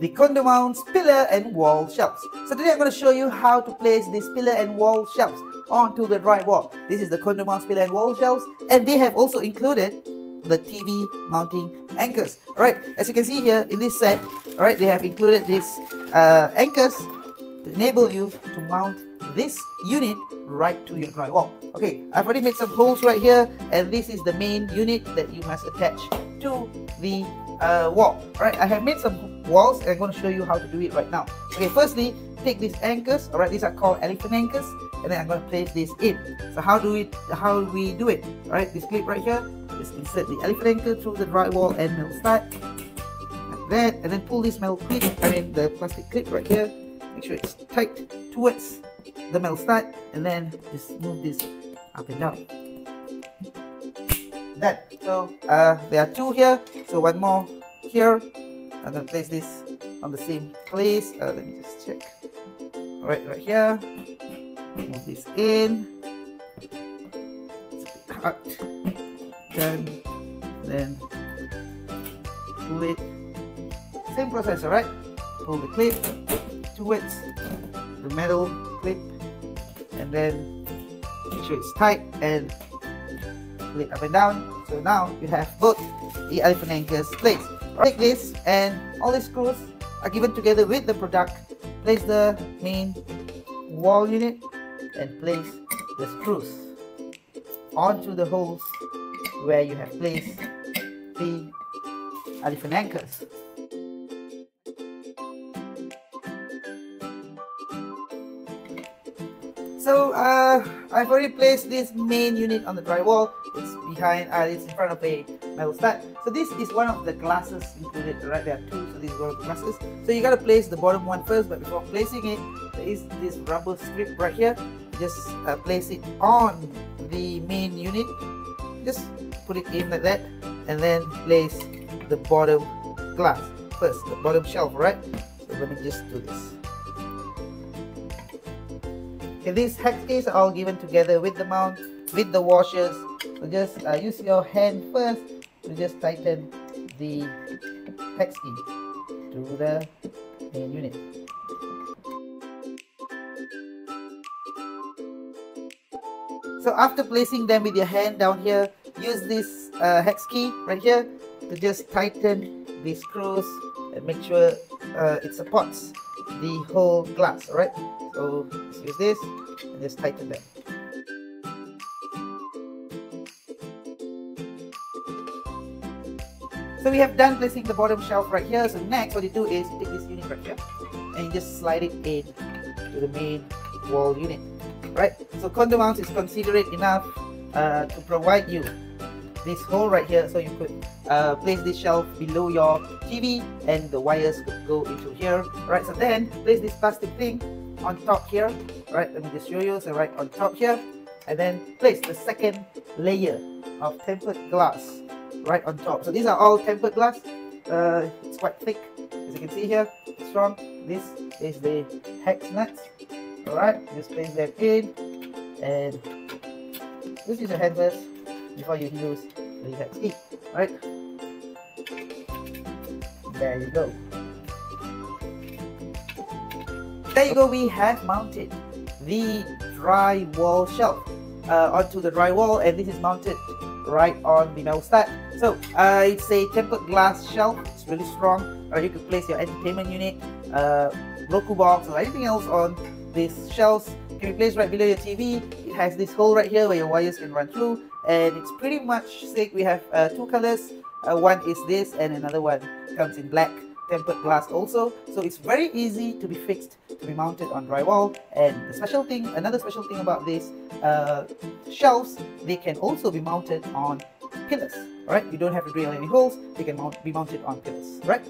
the condo mounts pillar and wall shelves. So today I'm going to show you how to place these pillar and wall shelves onto the drywall. This is the condo mounts pillar and wall shelves and they have also included the TV mounting anchors. Alright, as you can see here in this set, alright, they have included these uh, anchors to enable you to mount this unit right to your drywall. Okay, I've already made some holes right here and this is the main unit that you must attach to the uh, wall. Alright, I have made some walls and I'm going to show you how to do it right now. Okay, firstly, take these anchors. Alright, these are called elephant anchors and then I'm going to place this in. So how do we how we do it? Alright, this clip right here, just insert the elephant anchor through the drywall and metal stud like that and then pull this metal clip, I mean the plastic clip right here, make sure it's tight towards the metal stud and then just move this up and down. That so uh, there are two here, so one more here. I'm gonna place this on the same place. Uh, let me just check. Alright, right here. Move this in. Cut. Done. Then pull it. Same process, alright? Pull the clip towards the metal clip and then make sure it's tight and pull it up and down. So now you have both the elephant anchors placed. Take this and all the screws are given together with the product. Place the main wall unit and place the screws onto the holes where you have placed the elephant anchors. So uh, I've already placed this main unit on the drywall. It's behind, uh, it's in front of a metal stud. So this is one of the glasses included, right? There are two, so these of the glasses. So you gotta place the bottom one first, but before placing it, there is this rubber strip right here. Just uh, place it on the main unit. Just put it in like that, and then place the bottom glass first, the bottom shelf, right? So let me just do this. These hex keys are all given together with the mount, with the washers. So just uh, use your hand first to just tighten the hex key to the main unit. So after placing them with your hand down here, use this uh, hex key right here to just tighten the screws and make sure uh, it supports the whole glass, alright? So let's use this and just tighten them. So we have done placing the bottom shelf right here. So next what you do is you take this unit right here and you just slide it in to the main wall unit. Right? So condo mount is considerate enough uh, to provide you this hole right here so you could uh, place this shelf below your TV and the wires could go into here. Right? So then place this plastic thing on top here. Right? Let me just show you. So right on top here and then place the second layer of tempered glass right on top. So these are all tempered glass. Uh, it's quite thick, as you can see here, strong. This is the hex nuts. Alright, just place them in and this is a first before you use the hex key. Right? There you go. There you go, we have mounted the drywall shelf uh, onto the drywall and this is mounted right on the metal stud. So uh, it's a tempered glass shelf. It's really strong. Or you could place your entertainment unit, uh, Roku box, or anything else on these shelves. It can be placed right below your TV. Has this hole right here where your wires can run through, and it's pretty much sick. We have uh, two colors. Uh, one is this, and another one comes in black tempered glass also. So it's very easy to be fixed to be mounted on drywall. And the special thing another special thing about these uh, shelves they can also be mounted on pillars right you don't have to drill any holes. They can mount, be mounted on pillars right